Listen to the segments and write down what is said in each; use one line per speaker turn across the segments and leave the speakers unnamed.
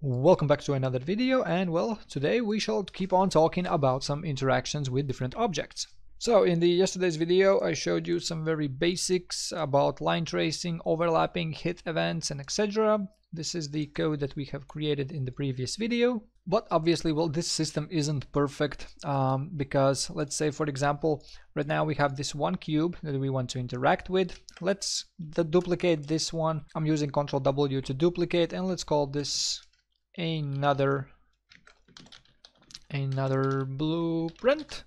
Welcome back to another video and well today we shall keep on talking about some interactions with different objects. So in the yesterday's video I showed you some very basics about line tracing, overlapping, hit events and etc. This is the code that we have created in the previous video. But obviously well this system isn't perfect um, because let's say for example right now we have this one cube that we want to interact with. Let's duplicate this one. I'm using Ctrl W to duplicate and let's call this another another blueprint.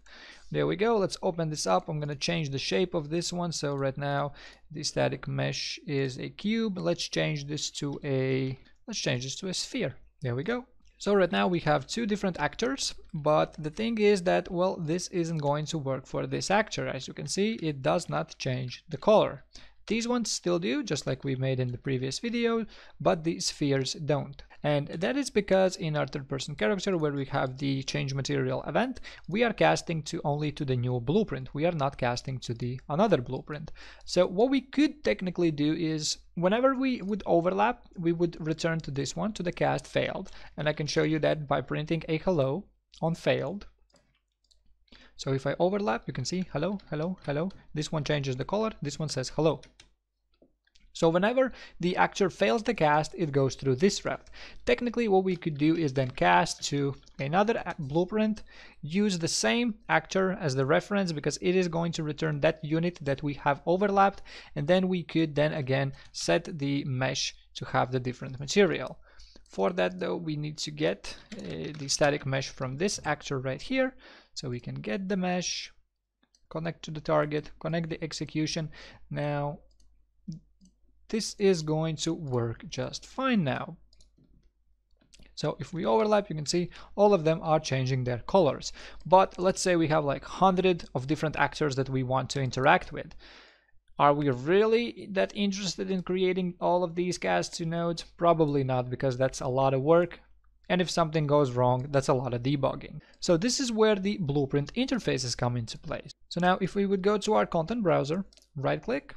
There we go. Let's open this up. I'm going to change the shape of this one. So right now the static mesh is a cube. Let's change this to a let's change this to a sphere. There we go. So right now we have two different actors but the thing is that well this isn't going to work for this actor. As you can see it does not change the color. These ones still do just like we made in the previous video but the spheres don't and that is because in our third person character where we have the change material event we are casting to only to the new blueprint we are not casting to the another blueprint so what we could technically do is whenever we would overlap we would return to this one to the cast failed and I can show you that by printing a hello on failed so if I overlap, you can see hello, hello, hello. This one changes the color. This one says hello. So whenever the actor fails the cast, it goes through this route. Technically, what we could do is then cast to another blueprint, use the same actor as the reference because it is going to return that unit that we have overlapped, and then we could then again set the mesh to have the different material. For that though, we need to get uh, the static mesh from this actor right here. So we can get the mesh, connect to the target, connect the execution. Now this is going to work just fine now. So if we overlap, you can see all of them are changing their colors. But let's say we have like 100 of different actors that we want to interact with. Are we really that interested in creating all of these cast to nodes? Probably not, because that's a lot of work. And if something goes wrong, that's a lot of debugging. So this is where the blueprint interfaces come into play. So now if we would go to our content browser, right click,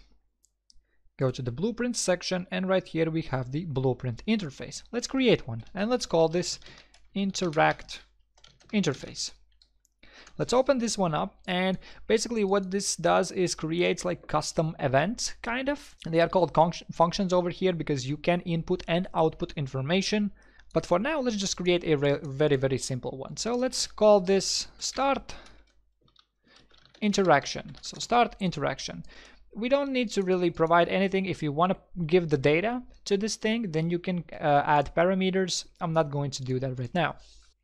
Go to the blueprint section and right here we have the blueprint interface. Let's create one and let's call this interact interface. Let's open this one up and basically what this does is creates like custom events kind of. And they are called functions over here because you can input and output information. But for now, let's just create a very, very simple one. So let's call this start interaction. So start interaction we don't need to really provide anything. If you want to give the data to this thing, then you can uh, add parameters. I'm not going to do that right now.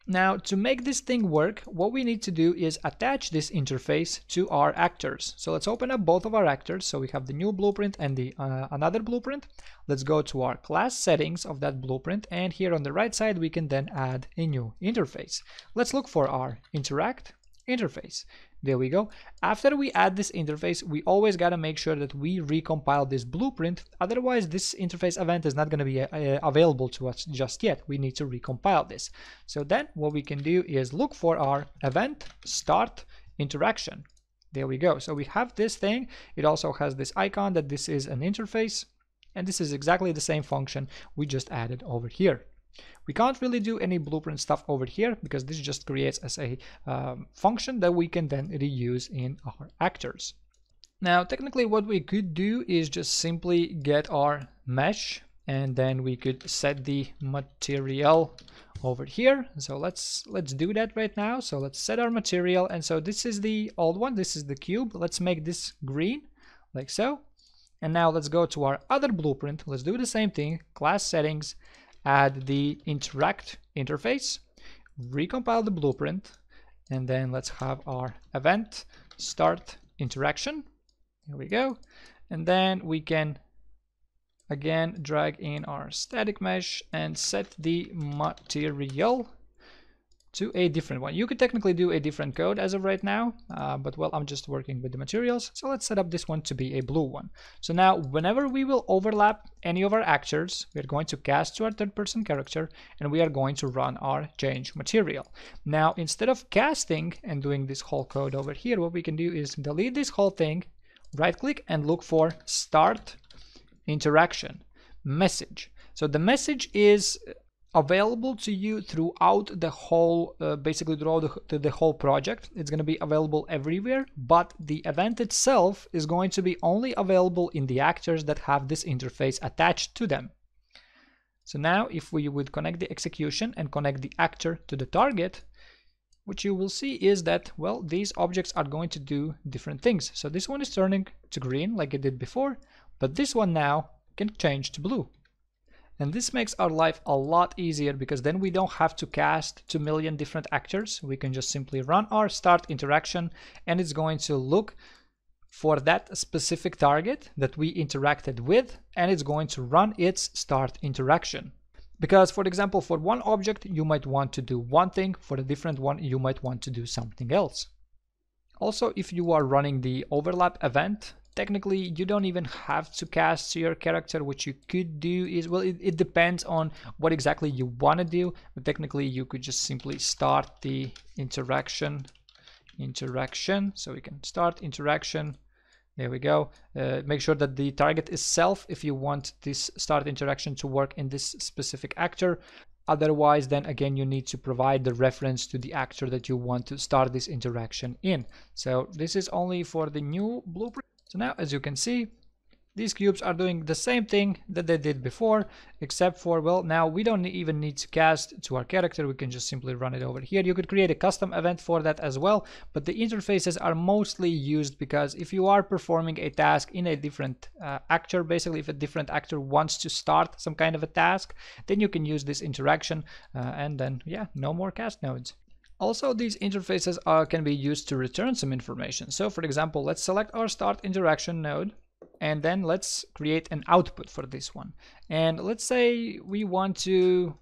Now, to make this thing work, what we need to do is attach this interface to our actors. So let's open up both of our actors. So we have the new blueprint and the uh, another blueprint. Let's go to our class settings of that blueprint. And here on the right side, we can then add a new interface. Let's look for our interact interface. There we go. After we add this interface, we always got to make sure that we recompile this blueprint. Otherwise, this interface event is not going to be uh, available to us just yet. We need to recompile this. So then what we can do is look for our event start interaction. There we go. So we have this thing. It also has this icon that this is an interface. And this is exactly the same function we just added over here. We can't really do any blueprint stuff over here because this just creates as a um, function that we can then reuse in our actors. Now, technically what we could do is just simply get our mesh and then we could set the material over here. So let's let's do that right now. So let's set our material and so this is the old one, this is the cube. Let's make this green like so. And now let's go to our other blueprint. Let's do the same thing, class settings, add the interact interface, recompile the blueprint, and then let's have our event start interaction. Here we go. And then we can again drag in our static mesh and set the material to a different one. You could technically do a different code as of right now, uh, but well, I'm just working with the materials. So let's set up this one to be a blue one. So now whenever we will overlap any of our actors, we're going to cast to our third person character and we are going to run our change material. Now, instead of casting and doing this whole code over here, what we can do is delete this whole thing, right click and look for start interaction message. So the message is available to you throughout the whole uh, basically throughout the, the whole project. It's going to be available everywhere but the event itself is going to be only available in the actors that have this interface attached to them. So now if we would connect the execution and connect the actor to the target what you will see is that well these objects are going to do different things. So this one is turning to green like it did before but this one now can change to blue and this makes our life a lot easier because then we don't have to cast 2 million different actors. We can just simply run our start interaction and it's going to look for that specific target that we interacted with and it's going to run its start interaction. Because for example, for one object, you might want to do one thing, for a different one, you might want to do something else. Also, if you are running the overlap event, technically you don't even have to cast your character. What you could do is well it, it depends on what exactly you want to do but technically you could just simply start the interaction interaction. So we can start interaction. There we go. Uh, make sure that the target is self if you want this start interaction to work in this specific actor. Otherwise then again you need to provide the reference to the actor that you want to start this interaction in. So this is only for the new blueprint so now, as you can see, these cubes are doing the same thing that they did before, except for, well, now we don't even need to cast to our character. We can just simply run it over here. You could create a custom event for that as well, but the interfaces are mostly used because if you are performing a task in a different uh, actor, basically if a different actor wants to start some kind of a task, then you can use this interaction uh, and then, yeah, no more cast nodes. Also, these interfaces are, can be used to return some information. So for example, let's select our start interaction node and then let's create an output for this one. And let's say we want to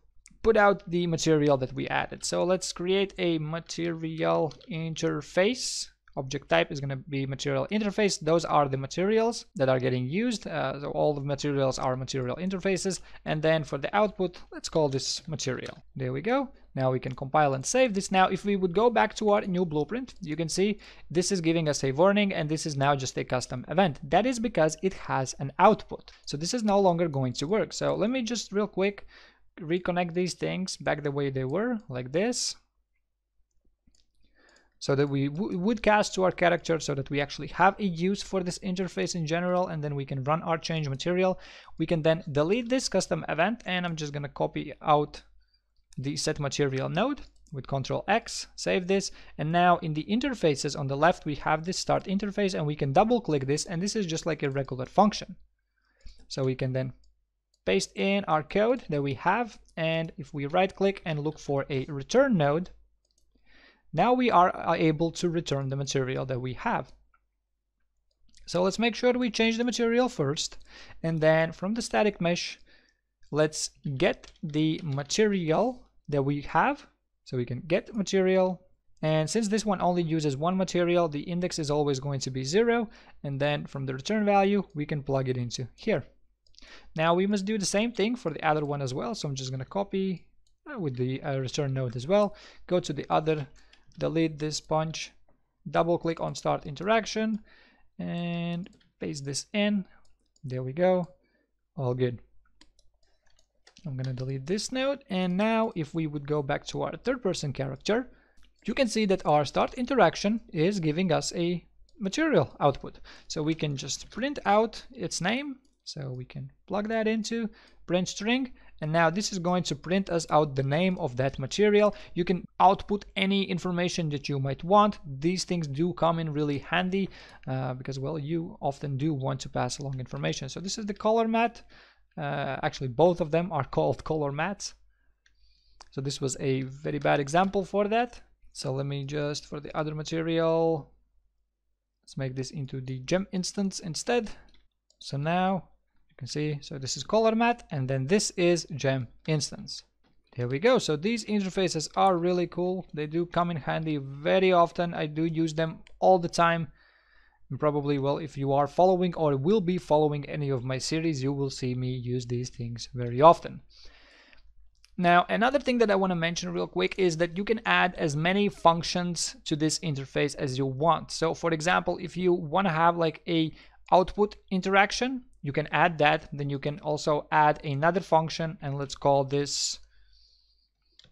put out the material that we added. So let's create a material interface object type is going to be material interface. Those are the materials that are getting used. Uh, so all the materials are material interfaces. And then for the output, let's call this material. There we go. Now we can compile and save this. Now, if we would go back to our new blueprint, you can see this is giving us a warning and this is now just a custom event. That is because it has an output. So this is no longer going to work. So let me just real quick reconnect these things back the way they were like this so that we would cast to our character so that we actually have a use for this interface in general and then we can run our change material we can then delete this custom event and i'm just going to copy out the set material node with Control X, save this, and now in the interfaces on the left we have this start interface and we can double click this and this is just like a regular function. So we can then paste in our code that we have and if we right click and look for a return node, now we are uh, able to return the material that we have. So let's make sure we change the material first and then from the static mesh let's get the material that we have. So we can get material. And since this one only uses one material, the index is always going to be zero. And then from the return value, we can plug it into here. Now we must do the same thing for the other one as well. So I'm just going to copy uh, with the uh, return node as well. Go to the other, delete this bunch, double click on start interaction and paste this in. There we go. All good. I'm going to delete this node. And now if we would go back to our third person character, you can see that our start interaction is giving us a material output. So we can just print out its name. So we can plug that into print string. And now this is going to print us out the name of that material. You can output any information that you might want. These things do come in really handy uh, because, well, you often do want to pass along information. So this is the color mat. Uh, actually, both of them are called color mats. So this was a very bad example for that. So let me just, for the other material, let's make this into the gem instance instead. So now you can see, so this is color mat and then this is gem instance. Here we go. So these interfaces are really cool. They do come in handy very often. I do use them all the time. Probably, well, if you are following or will be following any of my series, you will see me use these things very often. Now, another thing that I want to mention real quick is that you can add as many functions to this interface as you want. So for example, if you want to have like a output interaction, you can add that. Then you can also add another function and let's call this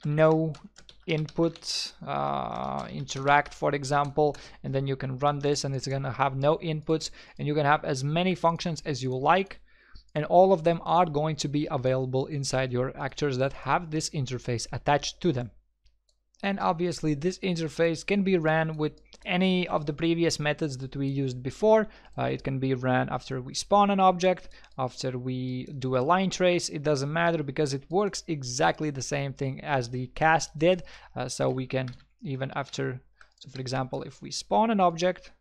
no input uh, interact for example and then you can run this and it's gonna have no inputs and you can have as many functions as you like. And all of them are going to be available inside your actors that have this interface attached to them and obviously this interface can be ran with any of the previous methods that we used before. Uh, it can be ran after we spawn an object, after we do a line trace. It doesn't matter because it works exactly the same thing as the cast did. Uh, so we can even after, so for example, if we spawn an object,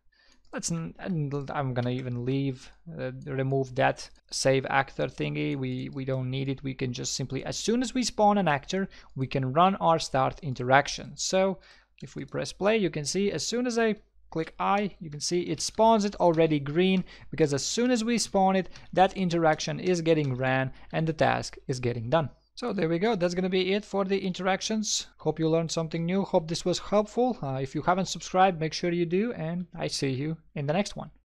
let's I'm gonna even leave uh, remove that save actor thingy. We we don't need it. We can just simply as soon as we spawn an actor we can run our start interaction. So if we press play you can see as soon as I click I you can see it spawns it already green because as soon as we spawn it that interaction is getting ran and the task is getting done so there we go. That's going to be it for the interactions. Hope you learned something new. Hope this was helpful. Uh, if you haven't subscribed, make sure you do. And I see you in the next one.